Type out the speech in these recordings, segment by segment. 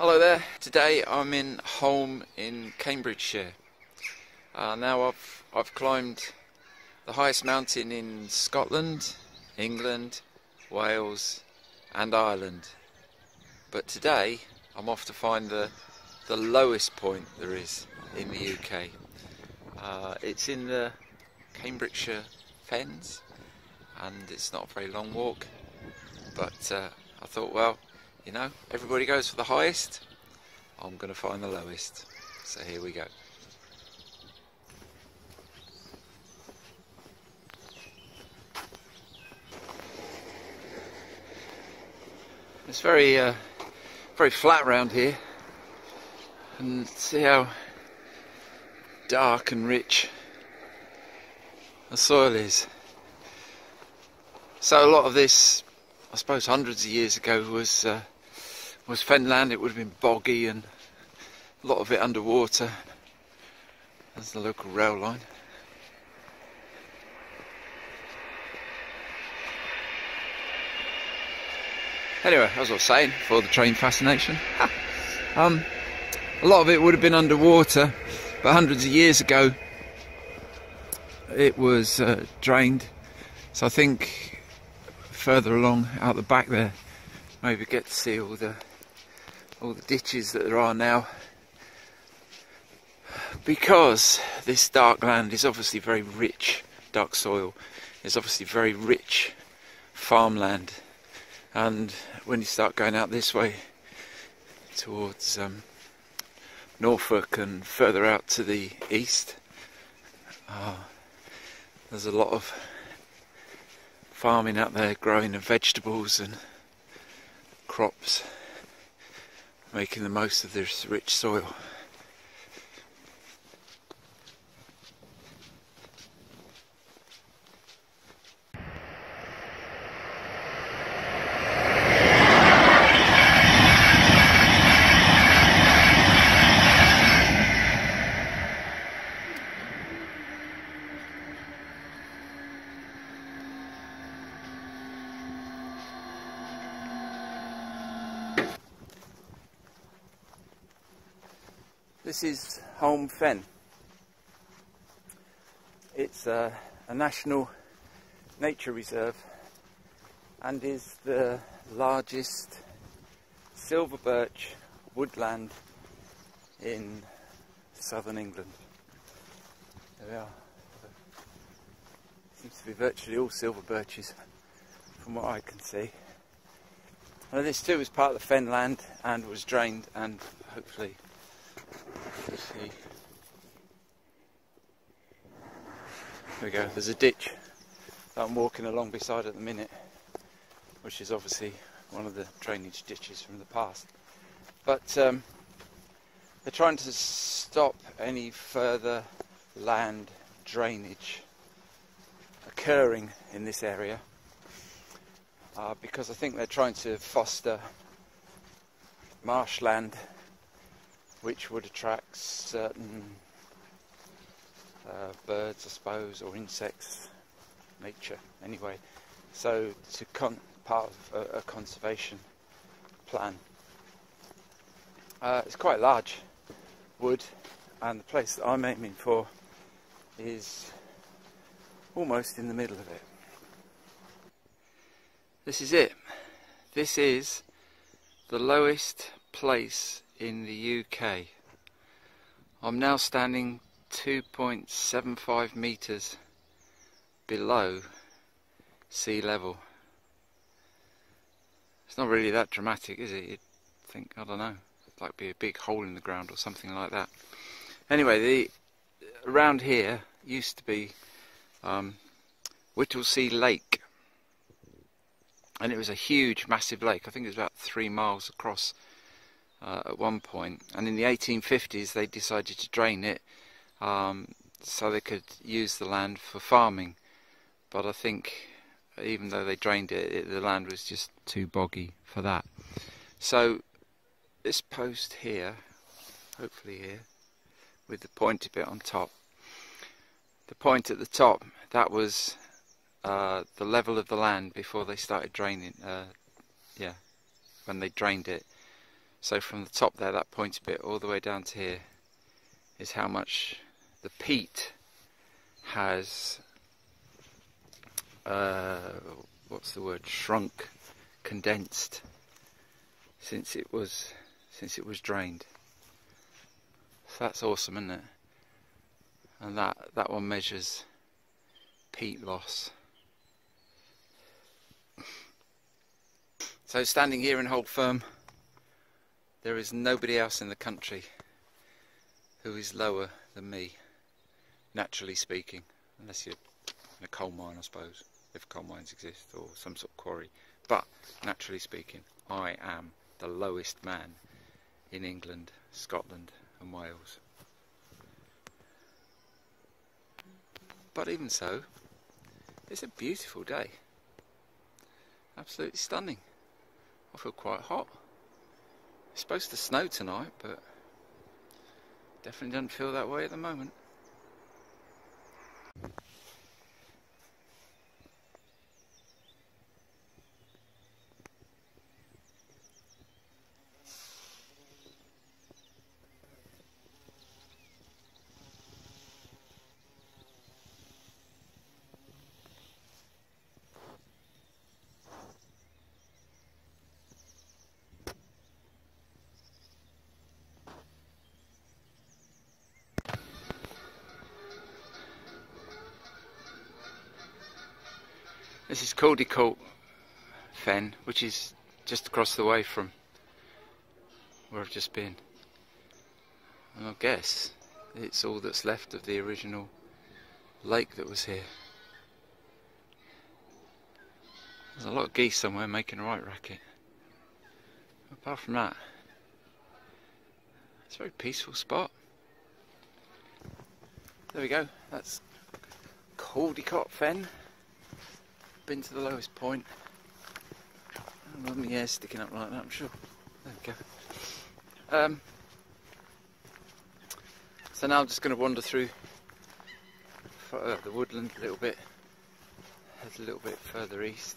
Hello there. Today I'm in Holme in Cambridgeshire. Uh, now I've I've climbed the highest mountain in Scotland, England, Wales, and Ireland. But today I'm off to find the the lowest point there is in the UK. Uh, it's in the Cambridgeshire Fens, and it's not a very long walk. But uh, I thought, well, you know, everybody goes for the highest. I'm going to find the lowest. So here we go. It's very, uh, very flat around here, and see how dark and rich the soil is. So a lot of this, I suppose, hundreds of years ago was uh, was fenland. It would have been boggy and a lot of it underwater. There's the local rail line. Anyway, as I was saying, for the train fascination, um, a lot of it would have been underwater, but hundreds of years ago it was uh, drained. So I think further along out the back there, maybe get to see all the all the ditches that there are now. Because this dark land is obviously very rich, dark soil is obviously very rich farmland and when you start going out this way towards um, Norfolk and further out to the east uh, there's a lot of farming out there growing of vegetables and crops making the most of this rich soil This is Holme Fen. It's a, a national nature reserve and is the largest silver birch woodland in southern England. There we are. Seems to be virtually all silver birches from what I can see. And this too was part of the fenland and was drained and hopefully see. There we go, there's a ditch that I'm walking along beside at the minute, which is obviously one of the drainage ditches from the past. But um, they're trying to stop any further land drainage occurring in this area uh, because I think they're trying to foster marshland which would attract certain uh, birds, I suppose, or insects, nature anyway. So to part of a, a conservation plan. Uh, it's quite large wood, and the place that I'm aiming for is almost in the middle of it. This is it. This is the lowest place in the UK. I'm now standing 2.75 metres below sea level. It's not really that dramatic, is it? You'd think, I don't know, it like be a big hole in the ground or something like that. Anyway, the around here used to be um, Whittlesea Lake, and it was a huge, massive lake. I think it was about three miles across uh, at one point, and in the 1850s they decided to drain it um, so they could use the land for farming. But I think even though they drained it, it, the land was just too boggy for that. So this post here, hopefully here, with the pointy bit on top, the point at the top, that was uh, the level of the land before they started draining. Uh, yeah, when they drained it So from the top there, that pointy bit, all the way down to here, is how much the peat has, uh, what's the word, shrunk, condensed, since it was, since it was drained. So that's awesome, isn't it? And that, that one measures peat loss. So standing here in Holme Fen, there is nobody else in the country who is lower than me, naturally speaking, unless you're in a coal mine, I suppose, if coal mines exist, or some sort of quarry. But, naturally speaking, I am the lowest man in England, Scotland and Wales. But even so, it's a beautiful day. Absolutely stunning. I feel quite hot. It's supposed to snow tonight, but definitely doesn't feel that way at the moment. This is Caldecote Fen, which is just across the way from where I've just been. And I guess it's all that's left of the original lake that was here. There's a lot of geese somewhere making a right racket. Apart from that, it's a very peaceful spot. There we go, that's Caldecote Fen been to the lowest point. I don't my hair's sticking up like that, I'm sure. There we go. Um, so now I'm just going to wander through uh, the woodland a little bit, head a little bit further east,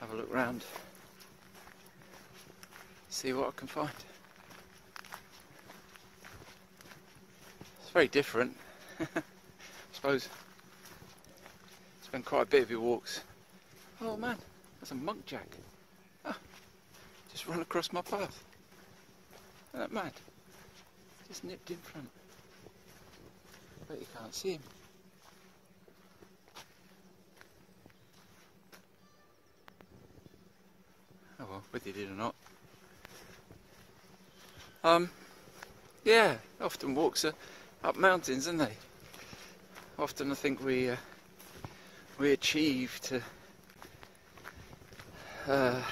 have a look round, see what I can find. It's very different, I suppose spend quite a bit of your walks. Oh man, that's a muntjac. Ah, just run across my path. Isn't that mad? Just nipped in front. But you can't see him. Oh well, whether you did or not. Um, yeah, often walks are up mountains, aren't they? Often I think we uh, we achieve to uh,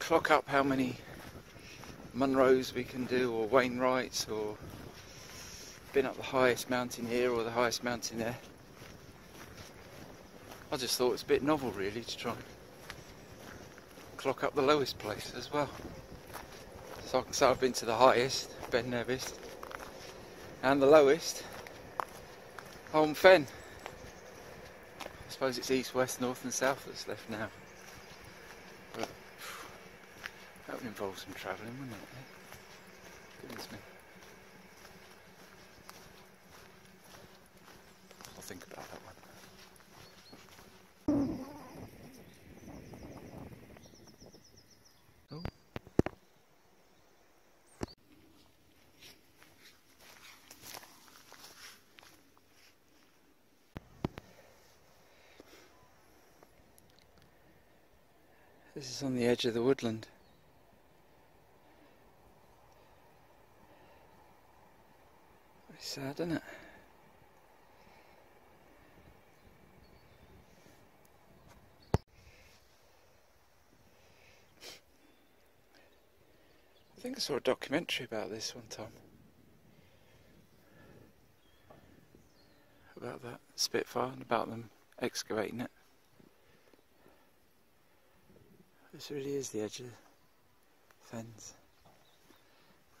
clock up how many Munros we can do or Wainwrights or been up the highest mountain here or the highest mountain there. I just thought it's a bit novel really to try and clock up the lowest place as well. So I can say I've been to the highest, Ben Nevis, and the lowest, Holme Fen suppose it's east, west, north and south that's left now. But that would involve some travelling, wouldn't it? Goodness me. I'll think about that one. This is on the edge of the woodland. Very sad, isn't it? I think I saw a documentary about this one time. About that Spitfire and about them excavating it. This really is the edge of the fens.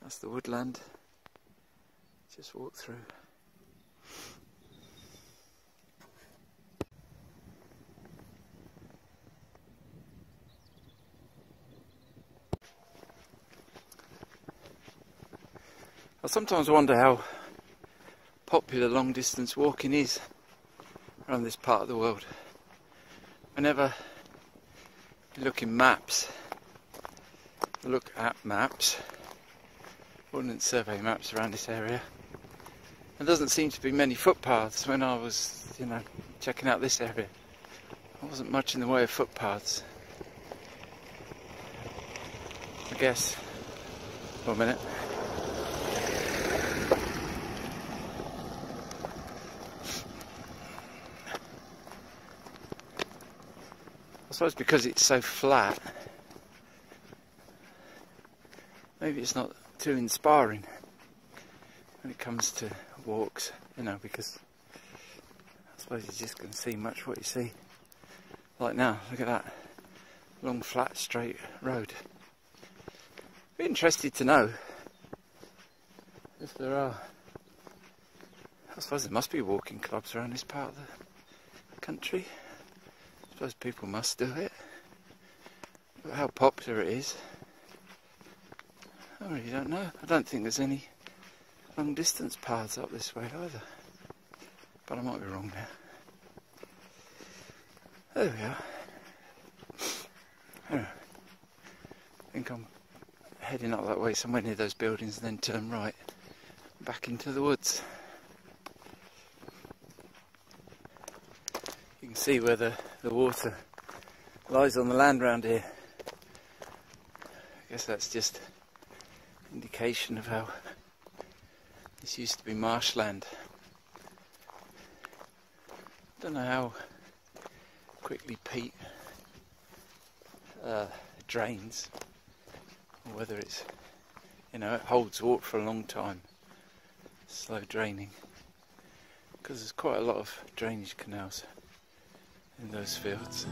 That's the woodland. Just walk through. I sometimes wonder how popular long distance walking is around this part of the world. Whenever look in maps, look at maps, Ordnance Survey maps around this area, there doesn't seem to be many footpaths when I was, you know, checking out this area. There wasn't much in the way of footpaths. I guess. A minute. Suppose because it's so flat, maybe it's not too inspiring when it comes to walks, you know, because I suppose you just can see much what you see. Like now, look at that long, flat, straight road. Be interested to know if there are. I suppose there must be walking clubs around this part of the country. Suppose people must do it. But how popular it is, I really don't know. I don't think there's any long distance paths up this way either. But I might be wrong there. There we are. Anyway, I think I'm heading up that way somewhere near those buildings and then turn right back into the woods. You can see where the, the water lies on the land round here. I guess that's just indication of how this used to be marshland. Don't know how quickly peat uh, drains, or whether it's, you know, it holds water for a long time, slow draining, because there's quite a lot of drainage canals in those fields.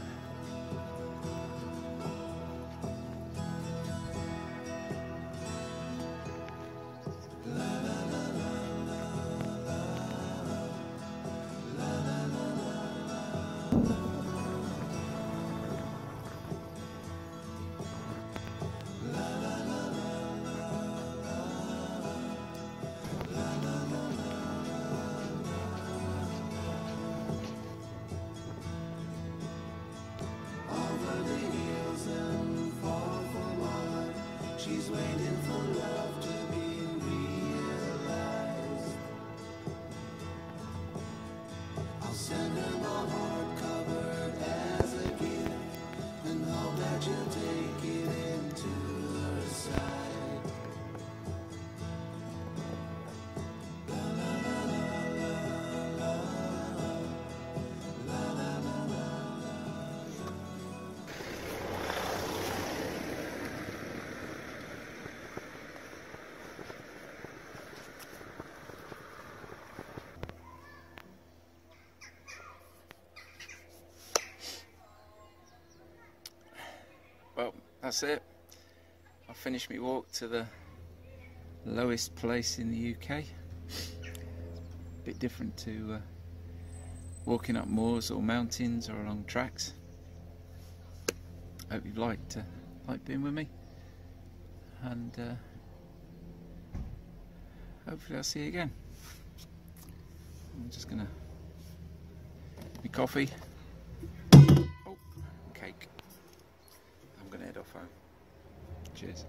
She's waiting for love that's it. I finished my walk to the lowest place in the UK. A bit different to uh, walking up moors or mountains or along tracks. I Hope you've liked uh, liked being with me, and uh, hopefully I'll see you again. I'm just gonna my coffee. Oh, cake. Home. Cheers.